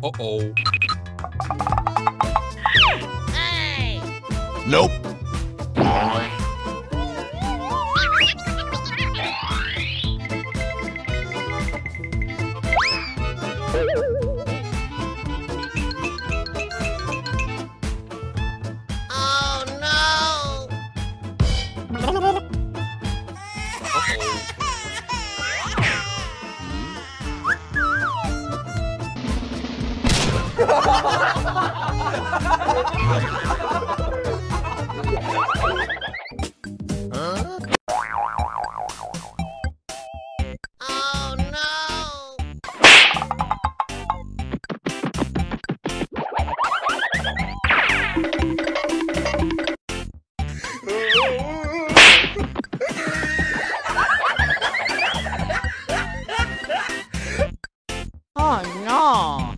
Uh-oh. Nope. Oh no!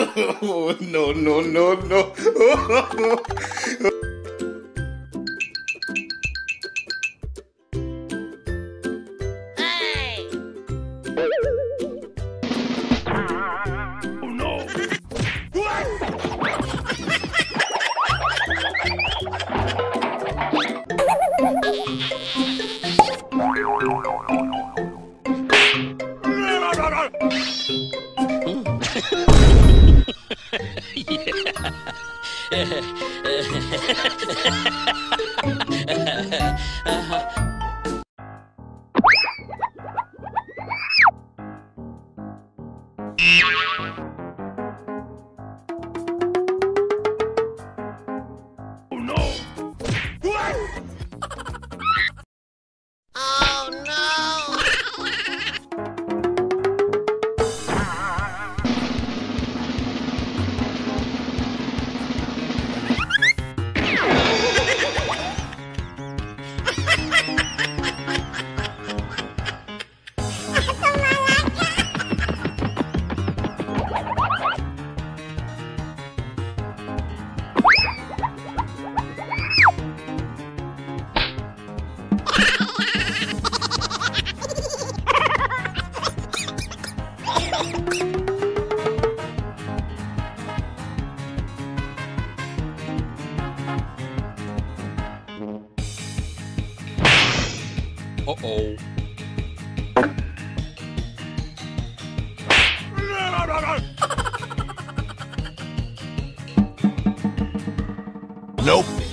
no, no, no, no. uh-huh. Uh-oh. Nope.